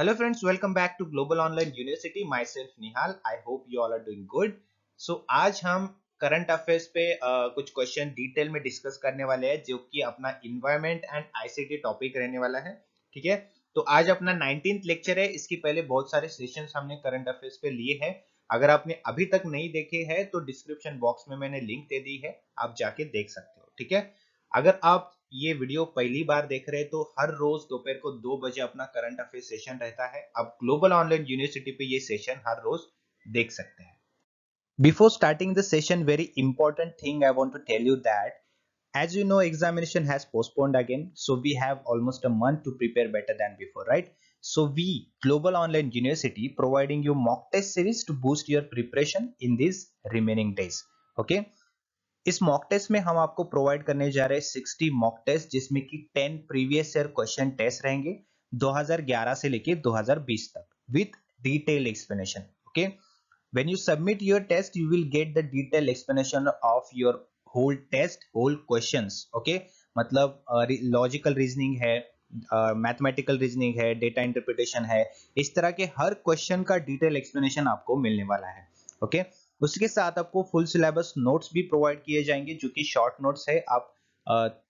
Hello friends, welcome back to Global Online University. Myself Nihal. I hope you all are doing good. So आज हम current affairs पे uh, कुछ question detail में discuss करने वाले हैं जो कि अपना इन्वायरमेंट एंड आईसीटी टॉपिक रहने वाला है ठीक है तो आज अपना नाइनटीन लेक्चर है इसके पहले बहुत सारे सेशन हमने करंट अफेयर्स पे लिए हैं अगर आपने अभी तक नहीं देखे हैं तो डिस्क्रिप्शन बॉक्स में मैंने लिंक दे दी है आप जाके देख सकते हो ठीक है अगर आप ये वीडियो पहली बार देख रहे हैं तो हर रोज दोपहर को दो बजे अपना करंट अफेयर सेशन रहता है। आप ग्लोबल ऑनलाइन यूनिवर्सिटी पे ये सेशन हर रोज देख सकते हैं। Before starting the session very important thing I want to tell you that as you know examination has postponed again so we have almost a month to prepare better than before right so we global online university providing you mock test series to boost your preparation in this remaining days okay okay? इस mock test में हम आपको provide करने जा रहे हैं 60 mock test जिसमें कि 10 प्रीवियस ईयर क्वेश्चन टेस्ट रहेंगे 2011 से लेके 2020 तक with detail explanation okay when you submit your test you will get the detail explanation of your whole test whole questions okay मतलब लॉजिकल uh, रीजनिंग है mathematical uh, reasoning है data interpretation है इस तरह के हर क्वेश्चन का detail explanation आपको मिलने वाला है ओके okay? उसके साथ आपको फुल सिलेबस नोट्स भी प्रोवाइड किए जाएँगे, जो कि शॉर्ट नोट्स है। आप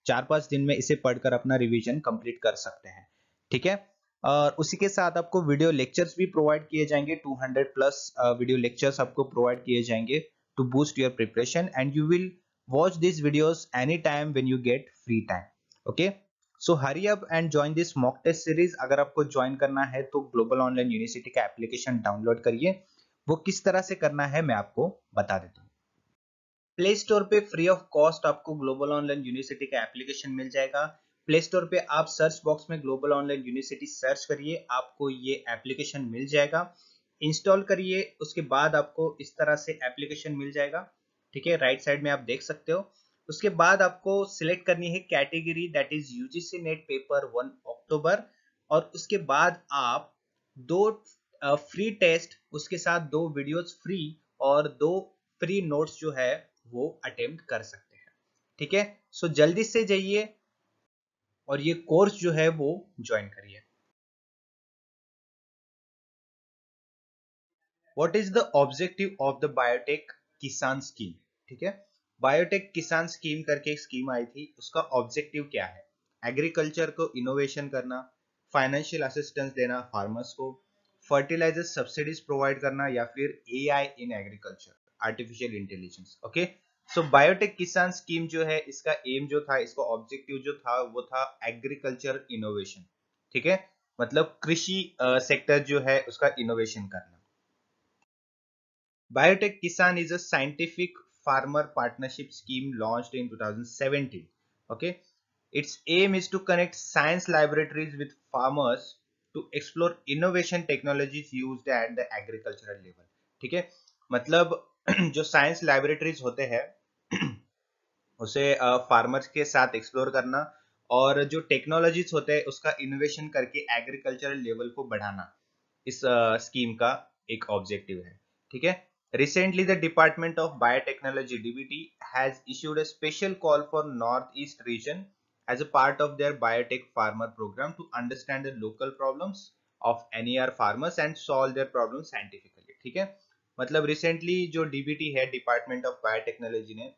चार पाँच दिन में इसे पढ़कर अपना रिवीजन कंप्लीट कर सकते हैं। ठीक है? और उसी के साथ आपको वीडियो लेक्चर्स भी प्रोवाइड किए जाएँगे। 200 प्लस वीडियो लेक्चर्स आपको प्रोवाइड किए जाएँगे to boost your preparation and you will watch this videos any time when you get free time okay so hurry up and join this mock test series अगर आपको join करना है तो global online university का application download करिए। वो किस तरह से करना है मैं आपको बता देता हूँ। प्ले स्टोर पे फ्री ऑफ़ कॉस्ट आपको ग्लोबल ऑनलाइन यूनिवर्सिटी का एप्लीकेशन मिल जाएगा। प्ले स्टोर पे आप सर्च बॉक्स में ग्लोबल ऑनलाइन यूनिवर्सिटी सर्च करिए, आपको ये एप्लीकेशन मिल जाएगा। इंस्टॉल करिए, उसके बाद आपको इस तरह से एप्लीकेशन मिल जाएगा। ठीक है राइट साइड में आप देख सकते हो। उसके बाद आपको सिलेक्ट करनी है category that is UGC NET paper one October और उसके बाद आप दो फ्री टेस्ट उसके साथ दो वीडियोस फ्री और दो फ्री नोट्स जो है, वो अटेम्प्ट कर सकते हैं। ठीक है? सो जल्दी से जाइए और ये कोर्स जो है, वो ज्वाइन करिए। What is the objective of the biotech Kisan scheme ठीक है? बायोटेक किसान स्कीम करके एक स्कीम आई थी। उसका ऑब्जेक्टिव क्या है? एग्रीकल्चर को इनोवेशन करना फाइनेंशियल असिस्टेंस देना फार्मर्स को। फर्टिलाइज़र सब्सिडीज प्रोवाइड करना या फिर A I in agriculture artificial intelligence okay so biotech Kisan scheme जो है, इसका एम जो था, इसका ऑब्जेक्टिव जो था, वो था एग्रीकल्चर इनोवेशन ठीक है? मतलब कृषि सेक्टर जो है, उसका इनोवेशन करना। Biotech Kisan is a scientific farmer partnership scheme launched in 2017 okay? Its aim is to connect science laboratories with farmers to explore innovation technologies used at the agricultural level ठीक है? मतलब जो science लाइब्रेटरीज होते हैं, उसे farmers के साथ explore करना और जो टेक्नोलॉजीज़ होते हैं, उसका इनोवेशन करके एग्रीकल्चरल लेवल को बढ़ाना, इस स्कीम का एक ऑब्जेक्टिव है। ठीक है? Recently recently, the department of biotechnology dbt has issued a special call for northeast region as a part of their biotech farmer program to understand the local problems of NER farmers and solve their problems scientifically ठीक है? मतलब recently जो DBT है department of biotechnology ने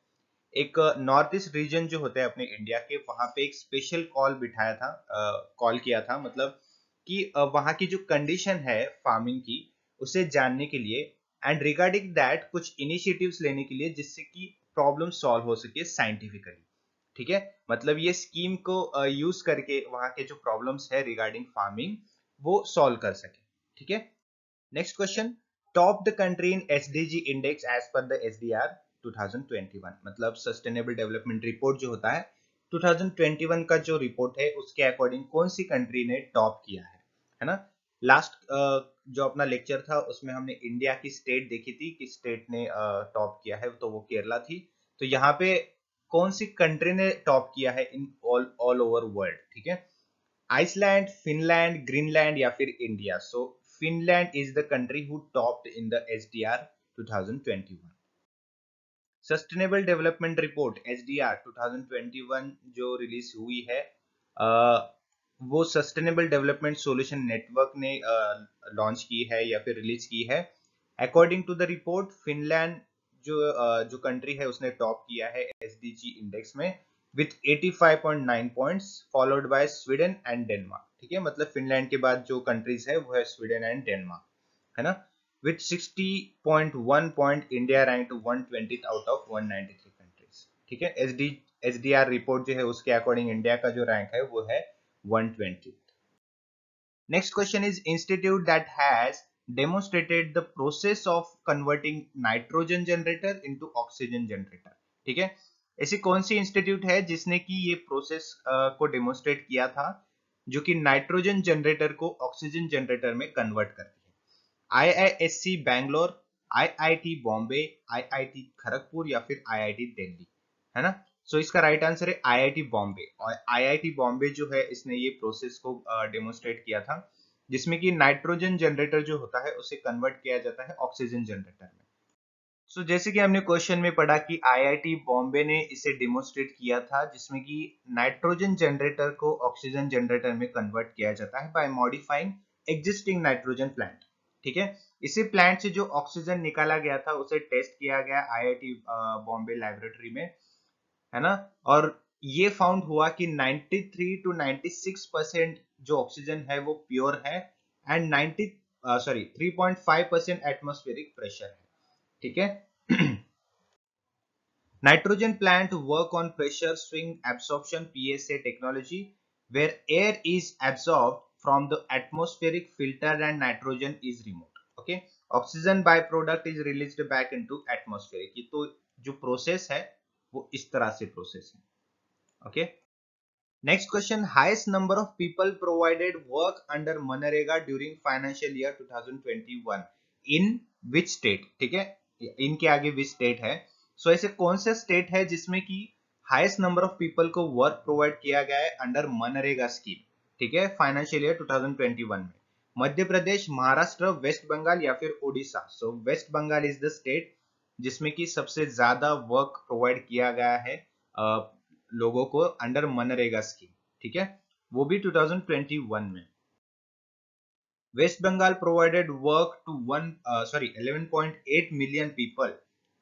एक north east reason जो होता है अपने इंडिया के वहाँ पे एक स्पेशल कॉल बिठाया था कॉल uh, किया था मतलब कि uh, वहाँ की जो कंडीशन है फ़ार्मिंग की उसे जानने के लिए एंड रिगार्डिंग दैट कुछ इनिशिएटिव्स लेने के लिए जिससे कि प्रॉब्लम सॉल्व हो सके साइंटिफिकली ठीक है? मतलब ये स्कीम को यूज़ करके वहाँ के जो प्रॉब्लम्स है रिगार्डिंग फ़ार्मिंग वो सॉल्व कर सके। ठीक है? Next question top the country in SDG index as per the SDR 2021 मतलब सस्टेनेबल डेवलपमेंट रिपोर्ट जो होता है 2021 का जो रिपोर्ट है, उसके अकॉर्डिंग कौन सी कंट्री ने टॉप किया है? है ना? लास्ट जो अपना लेक्चर था, उसमें हमने इंडिया की स्टेट देखी थी कि स्टेट ने टॉप किया है तो वो केरला थी। तो यहाँ पे कौन सी कंट्री ने टॉप किया है in all all over world ठीक है? आइसलैंड फिनलैंड ग्रीनलैंड या फिर India so Finland is the country who topped in the SDR 2021 sustainable development report SDR 2021 जो रिलीज़ हुई है आ, वो सस्टेनेबल डेवलपमेंट सॉल्यूशन नेटवर्क ने लॉन्च की है या फिर रिलीज़ की है. According to the report Finland जो जो कंट्री है, उसने टॉप किया है एसडीजी इंडेक्स में with 85.9 points followed by Sweden and Denmark ठीक है? मतलब फिनलैंड के बाद जो कंट्रीज़ है, वो है स्वीडन एंड डेनमार्क है ना? With 60.1 point India rank to 120 out of 193 countries ठीक है? S D S D R report जो है, उसके अकॉर्डिंग इंडिया का जो रैंक है, वो है 120 next question is institute that has demonstrated the process of converting nitrogen generator into oxygen generator. ठीक है? ऐसी कौन सी इंस्टीट्यूट है जिसने की ये प्रोसेस को डेमोस्ट्रेट किया था जो कि नाइट्रोजन जनरेटर को ऑक्सीजन जनरेटर में कन्वर्ट करती है? IISc Bangalore IIT Bombay IIT Kharagpur या फिर आईआईटी दिल्ली है ना? सो so, इसका राइट आंसर है आईआईटी बॉम्बे और आईआईटी बॉम्बे जो है इसने ये प्रोसेस को डेमोस्ट्रेट किया था। जिसमें कि नाइट्रोजन जनरेटर जो होता है उसे कन्वर्ट किया जाता है ऑक्सीजन जनरेटर में। सो so, जैसे कि हमने क्वेश्चन में पढ़ा कि आईआईटी बॉम्बे ने इसे डिमोस्ट्रेट किया था जिसमें कि नाइट्रोजन जनरेटर को ऑक्सीजन जनरेटर में कन्वर्ट किया जाता है by modifying existing nitrogen plant ठीक है? इसी प्लांट से जो ऑक्सीजन निकाला गया था उसे टेस्ट किया गया आईआईटी बॉम्बे लेबोरेटरी में है ना? और ये फाउंड हुआ कि 93 टू 96 परसेंट जो ऑक्सीजन है वो प्योर है and 90 sorry 3.5 percent atmospheric pressure है। ठीक है? Nitrogen plant work on pressure swing absorption PSA technology where air is absorb from the atmospheric filter and nitrogen is remove okay oxygen by product is release back into atmospheric तो जो process है, वो इस तरह से process है। Okay. Next question. Highest number of people provided work under MNREGA during financial year 2021 in which state? ठीक है? इनके आगे which state है? सो so, ऐसे कौन से स्टेट है जिसमें कि हाईएस्ट नंबर ऑफ़ पीपल को वर्क प्रोवाइड किया गया है अंडर मनरेगा स्कीम ठीक है? फाइनेंशियल ईयर 2021 में। मध्य प्रदेश महाराष्ट्र वेस्ट बंगाल या फिर Odisha? So West Bengal is the state जिसमें कि सबसे ज़्यादा वर्क प्रोवाइड किया गया है लोगों को अंडर मनरेगा स्कीम ठीक है? वो भी 2021 में। West Bengal provided work to one sorry 11.8 million people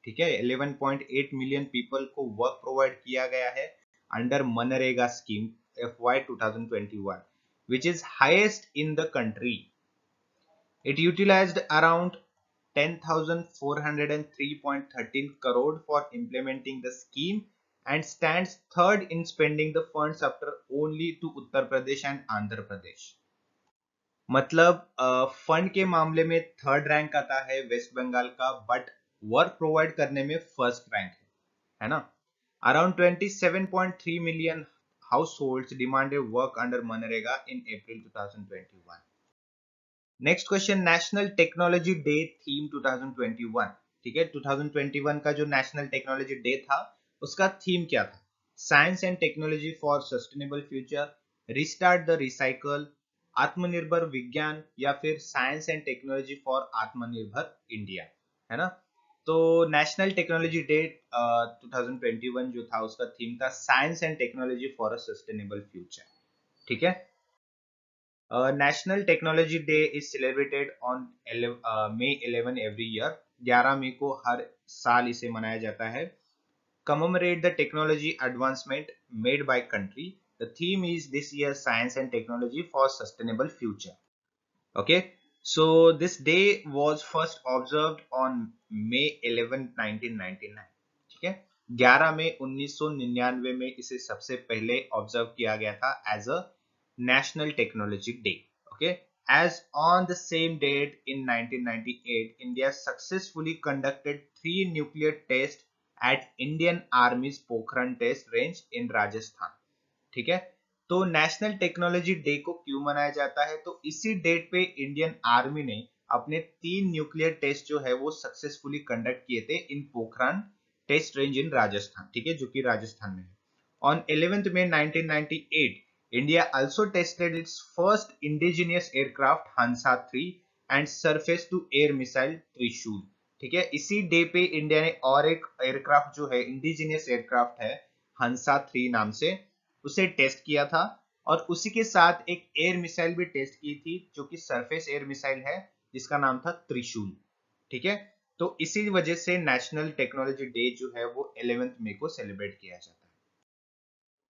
ठीक है? 11.8 मिलियन पीपल को वर्क प्रोवाइड किया गया है under MNREGA scheme F Y two thousand twenty one which is highest in the country it utilised around 10,403.13 crore for implementing the scheme and stands third in spending the funds after only to Uttar Pradesh and Andhra Pradesh. मतलब fund के मामले में third rank आता है waste Bengal का but work provide करने में first rank है है ना? Around 27.3 million hold demanded work under MNREGA in April 2021 next question national technology day theme 2021 ठीक है 2021 का जो नेशनल टेक्नोलॉजी डे था उसका थीम क्या था? Science and technology for sustainable future restart the recycle Atmanirbhar Vigyan या फिर science and technology for Atmanirbhar India है ना? तो नेशनल टेक्नोलॉजी डे 2021 जो था, उसका थीम था science and technology for a sustainable future ठीक है? National technology day is celebrated on May 11 every year 11 मई को हर साल इसे मनाया जाता है। commemorate the technology advancement made by country. The theme is this year science and technology for sustainable future. Okay, so this day was first observed on May 11, 1999. ठीक है 11 मई 1999 में इसे सबसे पहले ऑब्जर्व किया गया था as a national technology day okay As on the same date in 1998, India successfully conducted three nuclear tests at Indian armies Pokhran test range in Rajasthan ठीक है? तो नेशनल टेक्नोलॉजी डे को क्यों मनाया जाता है? तो इसी डेट पे इंडियन आर्मी ने अपने तीन न्यूक्लियर टेस्ट जो है वो सक्सेसफुली कंडक्ट किए थे in Pokhran test range in Rajasthan ठीक है? जो कि राजस्थान में है। On 11th May 1998 India also tested its first indigenous aircraft, Hansa 3 and surface to air missile Trishul ठीक है? इसी डे पे इंडिया ने और एक एयरक्राफ्ट जो है इंडिजिनियस एयरक्राफ्ट है हंसा थ्री नाम से, उसे टेस्ट किया था और उसी के साथ एक एयर मिसाइल भी टेस्ट की थी, जो कि सरफेस एयर मिसाइल है, जिसका नाम था त्रिशूल। ठीक है? तो इसी वजह से नेशनल टेक्नोलॉजी डे जो है, वो 11th मई को सेलिब्रेट किया जाता है।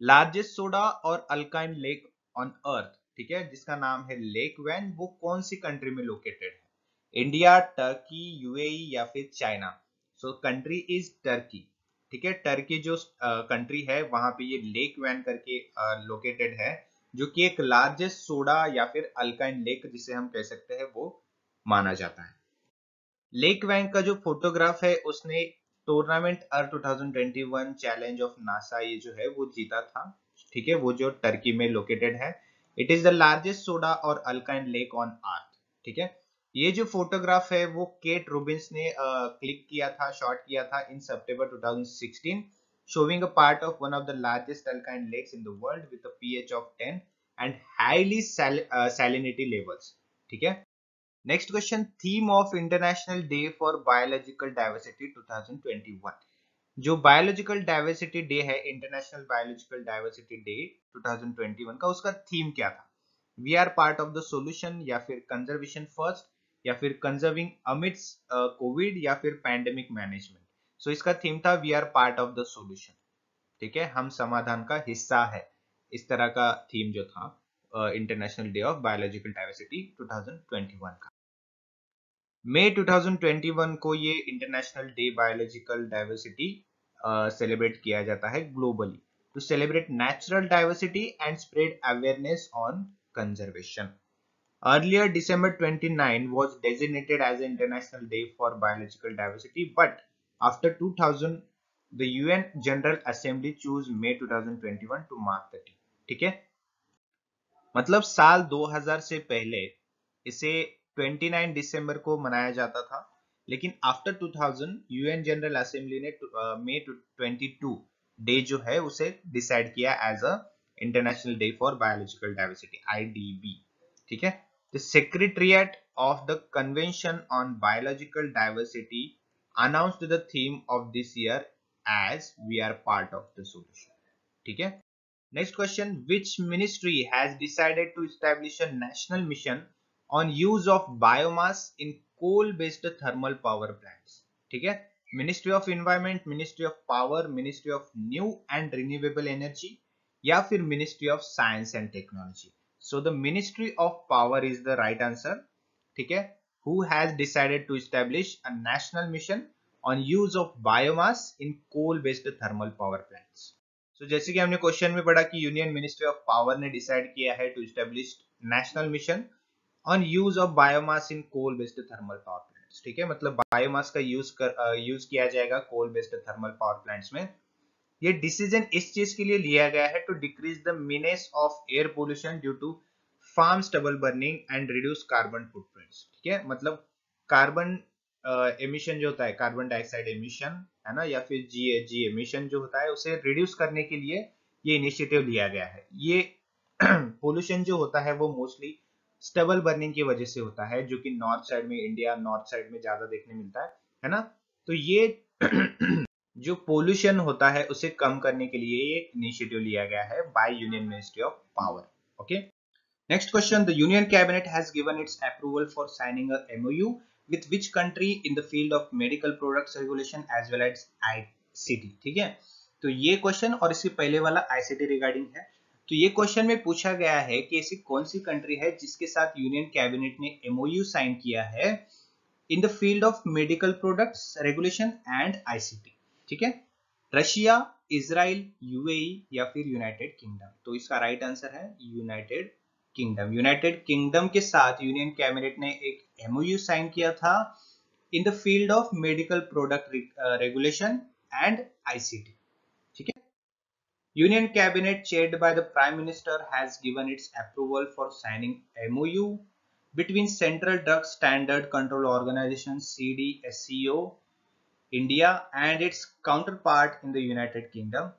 लार्जेस्ट सोडा और अल्काइन लेक ऑन अर्थ ठीक है? जिसका नाम है लेक वैन वो कौन सी कंट्री में लोकेटेड है? इंडिया टर्की यूएई या फिर China so country is Turkey ठीक है? टर्की जो कंट्री uh, है वहाँ पे ये लेक वैन करके लोकेटेड uh, है जो कि एक लार्जेस्ट सोडा या फिर अल्काइन लेक जिसे हम कह सकते हैं वो माना जाता है. लेक वैन का जो फोटोग्राफ है उसने tournament earth 2021 challenge of NASA ये जो है वो जीता था. ठीक है? वो जो टर्की में लोकेटेड है. It is the largest soda और अल्काइन लेक ऑन अर्थ ठीक है? ये जो फोटोग्राफ है वो केट रूबिन्स ने क्लिक किया था शॉट किया था इन सितंबर 2016 showing a part of one of the largest alkaline lakes in the world with a pH of 10 and highly sal uh, salinity levels ठीक है? Next question theme of international day for biological diversity 2021 जो biological diversity day है international biological diversity day 2021 का उसका theme क्या था? We are part of the solution या फिर कंजर्वेशन फ़र्स्ट या फिर कंजर्विंग अमिट्स कोविड या फिर पैंडेमिक मैनेजमेंट सो इसका थीम था we are part of the solution ठीक है? हम समाधान का हिस्सा है। इस तरह का थीम जो था international day of biological diversity 2021 का। मई 2021 को ये international day biological diversity celebrate किया जाता है globally to celebrate natural diversity and spread awareness on conservation Earlier, December 29 was designated as International Day for Biological Diversity, but after 2000, the UN General Assembly chose May 2021 to mark the day. ठीक है मतलब साल 2000 से पहले इसे 29 दिसंबर को मनाया जाता था लेकिन आफ्टर 2000 यूएन जनरल असेंबली ने मई uh, 22 डे जो है उसे डिसाइड किया as a international day for biological diversity IDB ठीक है The Secretariat of the Convention on Biological Diversity announced the theme of this year as we are part of the solution. ठीक है Next question Which ministry has decided to establish a national mission on use of biomass in coal based thermal power plants? ठीक है Ministry of Environment, Ministry of Power, Ministry of New and Renewable Energy या फिर Ministry of Science and Technology. So, the Ministry of Power is the right answer. ठीक है Who has decided to establish a national mission on use of biomass in coal-based thermal power plants. So, जैसे कि हमने question में पढ़ा कि union ministry of power ने decide किया है to establish national mission on use of biomass in coal based thermal power plants ठीक है मतलब बायोमास का यूज़ कर यूज़ किया जाएगा coal based thermal power plants में ये डिसीज़न इस चीज़ के लिए लिया गया है to decrease the menace of air pollution due to farm stubble burning and reduce carbon footprints ठीक है? मतलब कार्बन एमिशन uh, जो होता है कार्बन डाइऑक्साइड एमिशन है ना? या फिर जी एच जी एमिशन जो होता है उसे रिड्यूस करने के लिए ये इनिशिएटिव लिया गया है। ये पोल्यूशन जो होता है वो मोस्टली स्टबल बर्निंग की वजह से होता है जो कि नॉर्थ साइड में इंडिया नॉर्थ साइड में ज़्यादा देखने मिलता है है ना? तो ये जो पोल्यूशन होता है, उसे कम करने के लिए ये इनिशिएटिव लिया गया है by union ministry of power okay next question the union cabinet has given its approval for signing a MoU with which country in the field of medical products regulation as well as ICT ठीक है? तो ये question और इसके पहले वाला ICT regarding है तो ये क्वेश्चन में पूछा गया है कि ऐसी कौन सी कंट्री है जिसके साथ यूनियन कैबिनेट ने एमओयू साइन किया है in the field of medical products regulation and ICT ठीक है? रशिया इसराइल यूएई या फिर यूनाइटेड किंगडम। तो इसका राइट आंसर है यूनाइटेड किंगडम। यूनाइटेड किंगडम के साथ यूनियन कैबिनेट ने एक एमओयू साइन किया था in the field of medical product regulation and ICT ठीक है? Union cabinet chaired by the prime minister has given its approval for signing MoU between Central Drug Standard Control Organization CDSCO India and its counterpart in the United Kingdom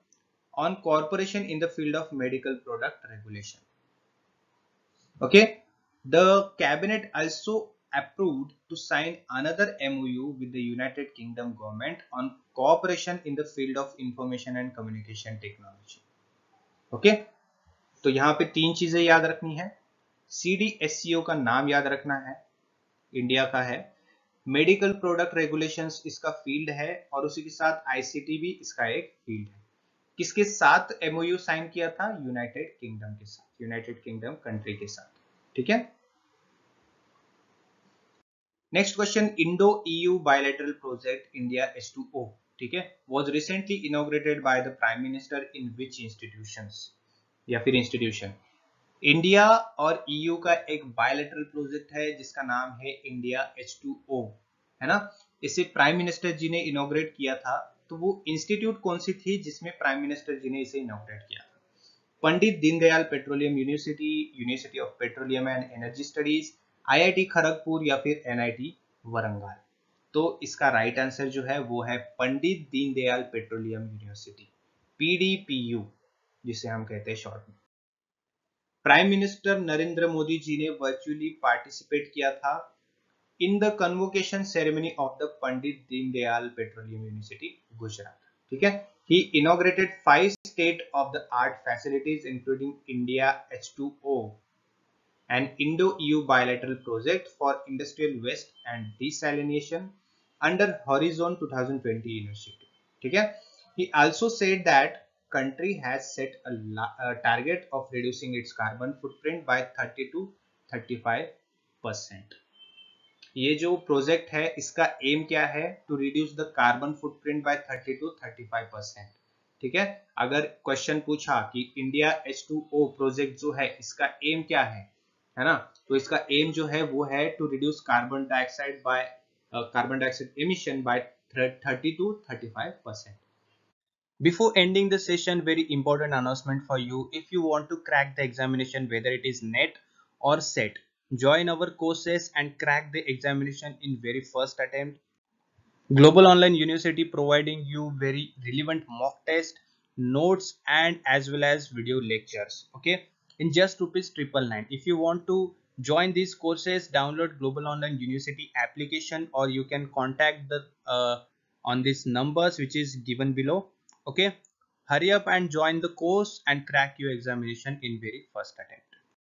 on cooperation in the field of medical product regulation. Okay, the cabinet also approved to sign another MOU with the United Kingdom government on cooperation in the field of information and communication technology. Okay, तो यहाँ पे तीन चीज़ें याद रखनी है C D S C ओ का नाम याद रखना है इंडिया का है मेडिकल प्रोडक्ट रेगुलेशंस इसका फ़ील्ड है और उसी के साथ आईसीटी भी इसका एक फ़ील्ड है। किसके साथ एमओयू साइन किया था? यूनाइटेड किंगडम के साथ यूनाइटेड किंगडम कंट्री के साथ, ठीक है? Next question Indo EU bilateral project India S two O ठीक है? Was recently inaugurated by the prime minister in which institution या फिर इंस्टीट्यूशन इंडिया और ईयू का एक बायोलेटरल प्रोजेक्ट है, जिसका नाम है इंडिया एच टू ओ है ना? इसे प्राइम मिनिस्टर जी ने इनोग्रेट किया था। तो वो इंस्टीट्यूट कौन सी थी जिसमें प्राइम मिनिस्टर जी ने इसे इनोग्रेट किया था? Pandit Deendayal petroleum university university of petroleum and energy studies IIT Kharagpur या फिर एनआईटी वरंगल। तो इसका राइट right आंसर जो है, वो है Pandit Deendayal petroleum university PDPU जिसे हम कहते हैं शॉर्ट में प्राइम मिनिस्टर नरेंद्र मोदी जी ने वर्चुअली पार्टिसिपेट किया था in the convocation ceremony of the Pandit Deendayal petroleum university Gujarat ठीक है ही inaugurated five state of the art facilities including India H two O an Indo-EU bilateral project for industrial waste and desalination under Horizon 2020 initiative. Okay? He also said that country has set a, a target of reducing its carbon footprint by 30 to 35 percent ये जो project है इसका aim क्या है? To reduce the carbon footprint by 30 to 35 percent ठीक है? अगर question पूछा कि इंडिया H2O प्रोजेक्ट जो है इसका एम क्या है? है ना? तो इसका एम जो है वो है to reduce carbon dioxide by carbon dioxide emission by 30 to 35 percent. Before ending the session very important announcement for you. If you want to crack the examination whether it is net or set join our courses and crack the examination in very first attempt. Global online university providing you very relevant mock test notes and as well as video lectures okay? In just rupees triple nine. If you want to join these courses download global online university application or you can contact the uh, on these numbers which is given below okay? Hurry up and join the course and crack your examination in very first attempt